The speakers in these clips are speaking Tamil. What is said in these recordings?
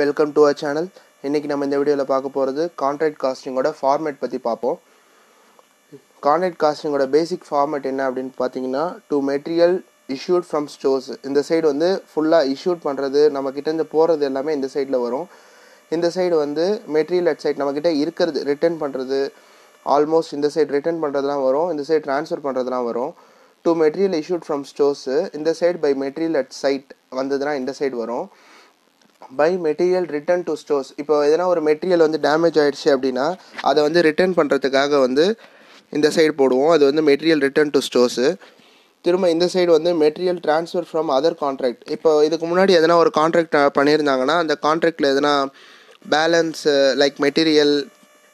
வெல்கம் டு அவர் சேனல் இன்றைக்கி நம்ம இந்த வீடியோவில் பார்க்க போகிறது கான்ட்ராக்ட் காஸ்டிங்கோட ஃபார்மேட் பற்றி பார்ப்போம். கான்ட்ராக்ட் காஸ்டிங்கோட பேசிக் ஃபார்மேட் என்ன அப்படின்னு பார்த்தீங்கன்னா to material issued from stores இந்த சைடு வந்து ஃபுல்லாக இஷ்யூட் பண்ணுறது நம்ம கிட்டேருந்து போகிறது எல்லாமே இந்த சைடில் வரும். இந்த சைடு வந்து மெட்டீரியல் அட் சைட் நம்மக்கிட்ட இருக்கிறது ரிட்டர்ன் பண்ணுறது ஆல்மோஸ்ட் இந்த சைடு ரிட்டர்ன் பண்ணுறதுலாம் வரும் இந்த சைடு ட்ரான்ஸ்ஃபர் பண்ணுறதுலாம் வரும். To material issued from stores இந்த side by material at site வந்ததுன்னா இந்த சைடு வரும். By material return to stores இப்போ எதனா ஒரு மெட்டீரியல் வந்து டேமேஜ் ஆகிடுச்சு அப்படின்னா அதை வந்து ரிட்டர்ன் பண்ணுறதுக்காக வந்து இந்த சைடு போடுவோம். அது வந்து மெட்டீரியல் ரிட்டர்ன் டு ஸ்டோர்ஸு திரும்ப இந்த சைடு வந்து material transfer from other contract இப்போ இதுக்கு முன்னாடி எதனா ஒரு கான்ட்ராக்ட் பண்ணியிருந்தாங்கன்னா அந்த கான்ட்ராக்டில் எதனா பேலன்ஸ் லைக் மெட்டீரியல்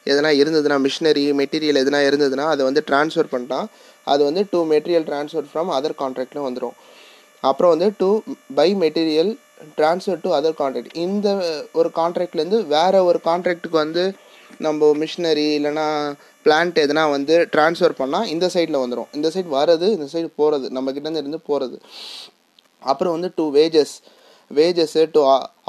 எதனா இருந்ததுன்னா மிஷினரி மெட்டீரியல் எதனா இருந்ததுன்னா அதை வந்து ட்ரான்ஸ்ஃபர் பண்ணிட்டா அது வந்து to material transfer from other கான்ட்ராக்டில் வந்துடும் அப்புறம் வந்து to by material transfer to other contract இந்த ஒரு கான்ட்ராக்ட்லேருந்து வேறு ஒரு கான்ட்ராக்ட்டுக்கு வந்து நம்ம மிஷினரி இல்லைனா பிளான்ட் எதனா வந்து ட்ரான்ஸ்ஃபர் பண்ணால் இந்த சைடில் வந்துடும் இந்த சைடு வர்றது இந்த சைடு போகிறது நம்ம கிட்டேருந்து இருந்து போகிறது அப்புறம் வந்து to wages wages to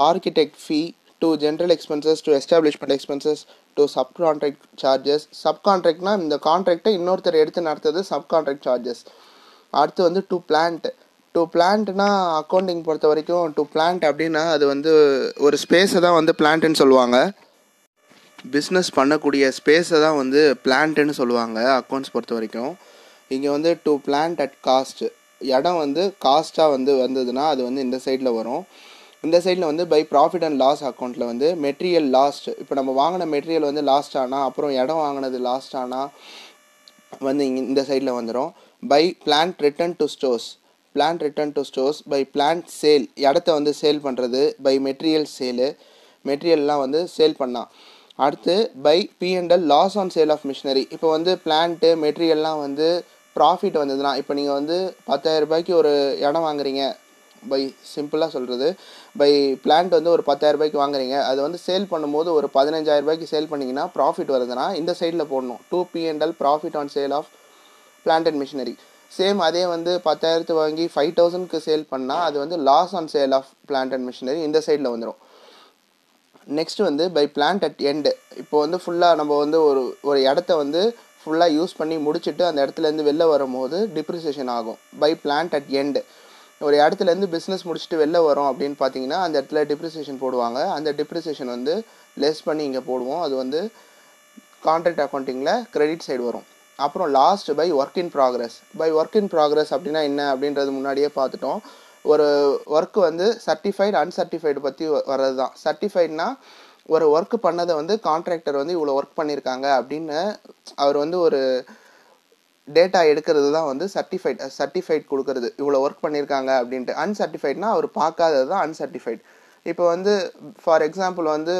architect fee to general expenses to establishment expenses to sub contract charges sub கான்ட்ராக்ட்னா இந்த கான்ட்ராக்டை இன்னொருத்தர் எடுத்து நடத்துறது சப் கான்ட்ராக்ட் சார்ஜஸ் அடுத்து வந்து டு பிளான்ட் டு பிளான்ட்னா அக்கௌண்டிங் பொறுத்த வரைக்கும் டு பிளான்ட் அப்படின்னா அது வந்து ஒரு ஸ்பேஸை தான் வந்து பிளான்ட்டுன்னு சொல்லுவாங்க. பிஸ்னஸ் பண்ணக்கூடிய ஸ்பேஸை தான் வந்து பிளான்ட்டுன்னு சொல்லுவாங்க அக்கௌண்ட்ஸ் பொறுத்த வரைக்கும். இங்கே வந்து டு பிளான்ட் அட் காஸ்ட் இடம் வந்து காஸ்ட்டாக வந்து வந்ததுன்னா அது வந்து இந்த சைடில் வரும். இந்த சைடில் வந்து பை ப்ராஃபிட் அண்ட் லாஸ் அக்கௌண்ட்டில் வந்து மெட்டீரியல் லாஸ்ட் இப்போ நம்ம வாங்கின மெட்டீரியல் வந்து லாஸ்ட் ஆனால் அப்புறம் இடம் வாங்கினது லாஸ்ட் ஆனால் வந்து இங்கே இந்த சைடில் வந்துடும் by plant return to stores plant return to stores by plant sale இடத்த வந்து சேல் பண்ணுறது பை மெட்டீரியல் சேலு மெட்டீரியல்லாம் வந்து சேல் பண்ணலாம். அடுத்து by PNL loss on sale of machinery இப்போ வந்து பிளான்ட்டு மெட்டீரியல்லாம் வந்து ப்ராஃபிட் வந்ததுன்னா இப்போ நீங்கள் வந்து பத்தாயிரம் ரூபாய்க்கு ஒரு இடம் வாங்குறீங்க. பை சிம்பிளாக சொல்கிறது பை பிளான்ட் வந்து ஒரு பத்தாயிரம் ரூபாய்க்கு வாங்குறீங்க. அது வந்து சேல் பண்ணும்போது ஒரு பதினஞ்சாயிரம் ரூபாய்க்கு சேல் பண்ணிங்கன்னா ப்ராஃபிட் வருதுன்னா இந்த சைடில் போடணும். To PNL profit on sale of plant and machinery same அதே வந்து பத்தாயிரத்து வாங்கி ஃபைவ் தௌசண்ட்க்கு சேல் பண்ணால் அது வந்து loss on sale of plant and machinery இந்த சைடில் வந்துடும் நெக்ஸ்ட் வந்து பை பிளான்ட் அட் எண்டு இப்போ வந்து ஃபுல்லாக நம்ம வந்து ஒரு ஒரு இடத்த வந்து ஃபுல்லாக யூஸ் பண்ணி முடிச்சுட்டு அந்த இடத்துலேருந்து வெளில வரும்போது டிப்ரிசியேஷன் ஆகும். பை பிளான்ட் அட் எண்டு ஒரு இடத்துலேருந்து பிஸ்னஸ் முடிச்சுட்டு வெளில வரோம் அப்படின்னு பார்த்தீங்கன்னா அந்த இடத்துல டிப்ரிசியேஷன் போடுவாங்க. அந்த டிப்ரிசியேஷன் வந்து லெஸ் பண்ணி இங்கே போடுவோம். அது வந்து கான்ட்ராக்ட் அக்கௌண்ட்டிங்கில் கிரெடிட் சைடு வரும். அப்புறம் last by work in progress by work in progress அப்படின்னா என்ன அப்படின்றது முன்னாடியே பார்த்துட்டோம். ஒரு ஒர்க் வந்து சர்டிஃபைடு அன்சர்டிஃபைடு பற்றி வர்றது தான் சர்டிஃபைட்னா ஒரு ஒர்க் பண்ணதை வந்து கான்ட்ராக்டர் வந்து இவ்வளோ ஒர்க் பண்ணியிருக்காங்க அப்படின்னு அவர் வந்து ஒரு டேட்டா எடுக்கிறது தான் வந்து சர்டிஃபைட் சர்டிஃபைட் கொடுக்கறது. இவ்வளோ ஒர்க் பண்ணியிருக்காங்க அப்படின்ட்டு. அன்சர்டிஃபைட்னா அவர் பார்க்காதது தான் அன்சர்டிஃபைட் இப்போ வந்து ஃபார் எக்ஸாம்பிள் வந்து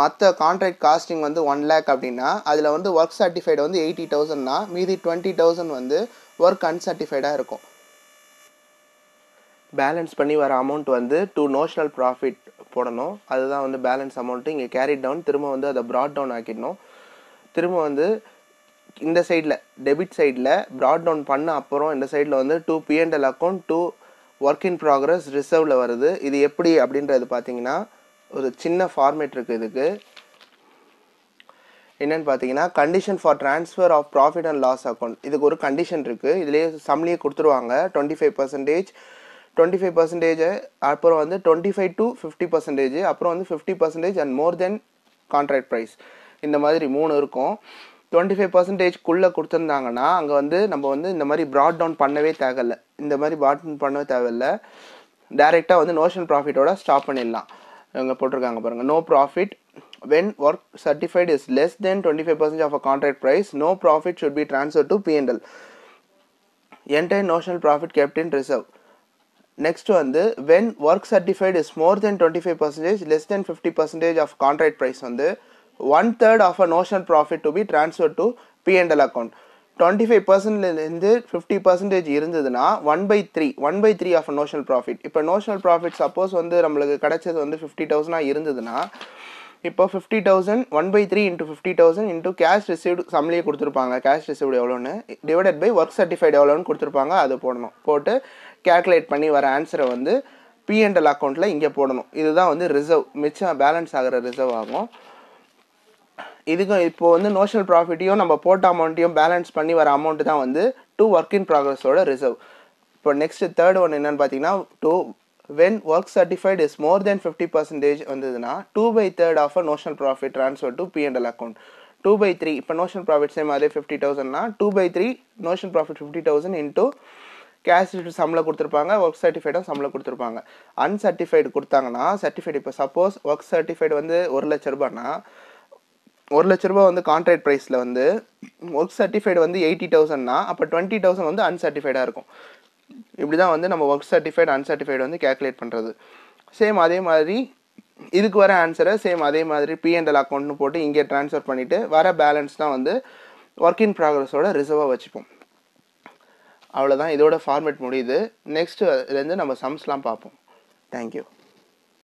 மற்ற கான்ட்ராக்ட் காஸ்டிங் வந்து ஒன் லேக் அப்படின்னா அதில் வந்து ஒர்க் சர்டிஃபைடு வந்து எயிட்டி தௌசண்ட்னா மீதி டுவெண்ட்டி தௌசண்ட் வந்து ஒர்க் அன்சர்டிஃபைடாக இருக்கும். பேலன்ஸ் பண்ணி வர அமௌண்ட் வந்து டூ நோஷனல் ப்ராஃபிட் போடணும். அதுதான் வந்து பேலன்ஸ் அமௌண்ட்டு இங்கே கேரி டவுன் திரும்ப வந்து அதை ப்ராட் டவுன் ஆக்கிடணும். திரும்ப வந்து இந்த சைடில் டெபிட் சைடில் ப்ராட் டவுன் பண்ண அப்புறம் இந்த சைடில் வந்து to PNL account to work in progress ரிசர்வில் வருது. இது எப்படி அப்படின்றது பார்த்தீங்கன்னா ஒரு சின்ன ஃபார்மேட் இருக்குது இதுக்கு. என்னென்னு பார்த்தீங்கன்னா condition for transfer of profit and loss account இதுக்கு ஒரு கண்டிஷன் இருக்குது இதுலேயே சம்லியே கொடுத்துருவாங்க. Twenty five percentage twenty five percentage அப்புறம் வந்து twenty five to fifty percentage அப்புறம் வந்து fifty percentage and more than contract price இந்த மாதிரி மூணு இருக்கும். டுவெண்ட்டி ஃபைவ் பர்சன்டேஜ்க்குள்ளே கொடுத்துருந்தாங்கன்னா அங்கே வந்து நம்ம வந்து இந்த மாதிரி ப்ராட் டவுன் பண்ணவே தேவையில்ல. இந்த மாதிரி ப்ராட் டவுன் பண்ணவே தேவையில்லை. டேரெக்டாக வந்து நோஷன் ப்ராஃபிட்டோட ஸ்டாப் பண்ணிடலாம். இவங்க போட்டிருக்காங்க பாருங்கள் no profit when work certified is less than twenty five percent of a contract price no profit should be transfer to PNL entire notional profit kept reserve next வந்து when work certified is more than twenty five percentage less than fifty percentage of contract price வந்து one third of a notional profit to be transfer to PNL account twenty five பர்சன்ட்லேருந்து fifty percentage இருந்ததுன்னா one by three one by three of notional profit இப்போ நோஷனல் ப்ராஃபிட் சப்போஸ் வந்து நம்மளுக்கு கிடைச்சது வந்து ஃபிஃப்டி தௌசண்டாக இருந்ததுன்னா இப்போ fifty thousand one by three into fifty thousand into cash received சம்லேயே கொடுத்துருப்பாங்க. கேஷ் ரிசீவ்டு எவ்வளோன்னு டிவைடட் பை ஒர்க் சர்டிஃபைடு எவ்வளோன்னு கொடுத்துருப்பாங்க. அது போடணும். போட்டு கேல்குலேட் பண்ணி வர ஆன்சரை வந்து பிஎன்எல் அக்கௌண்ட்டில் இங்கே போடணும். இதுதான் வந்து ரிசர்வ் மிச்சம் பேலன்ஸ் ஆகிற ரிசர்வ் ஆகும். இதுக்கும் இப்போ வந்து நோஷனல் ப்ராஃபிட்டையும் நம்ம போட்ட அமௌண்ட்டையும் பேலன்ஸ் பண்ணி வர அமௌண்ட்டு தான் வந்து டூ ஒர்க் இன் ப்ராக்ரஸோட ரிசர்வ் இப்போ நெக்ஸ்ட் தேர்ட் ஒன் என்னன்னு பார்த்தீங்கன்னா to when work certified is more than fifty percentage வந்ததுன்னா two by third of a notional profit transfer to PNL account two by three இப்போ நோஷனல் ப்ராஃபிட் சேம் அதே fifty தௌசண்ட்னா two by three notional profit fifty thousand into cash சம்பளம் கொடுத்துருப்பாங்க ஒர்க் சர்டிஃபைடும் சம்பளம் கொடுத்துருப்பாங்க. அன்சர்டிஃபைடு கொடுத்தாங்கன்னா சர்டிஃபைடு இப்போ சப்போஸ் ஒர்க் சர்டிஃபைடு வந்து ஒரு லட்ச ரூபான்னா ஒரு லட்ச ரூபா வந்து கான்ட்ராக்ட் ப்ரைஸில் வந்து ஒர்க் சர்டிஃபைடு வந்து எயிட்டி தௌசண்ட்னா அப்போ டுவெண்ட்டி தௌசண்ட் வந்து அன்சர்டிஃபைடாக இருக்கும். இப்படி தான் வந்து நம்ம ஒர்க் சர்டிஃபைடு அன்சர்டிஃபைடு வந்து கேல்குலேட் பண்ணுறது சேம் அதே மாதிரி இதுக்கு வர ஆன்சரை சேம் அதே மாதிரி பிஎன்எல் அக்கௌண்ட்னு போட்டு இங்கே ட்ரான்ஸ்ஃபர் பண்ணிவிட்டு வர பேலன்ஸ் தான் வந்து ஒர்க் இன் ப்ராக்ரஸோட ரிசர்வாக வச்சுப்போம். அவ்வளோதான் இதோட ஃபார்மேட் முடியுது. நெக்ஸ்ட்டு இதுலேருந்து நம்ம சம்ஸ்லாம் பார்ப்போம். தேங்க்யூ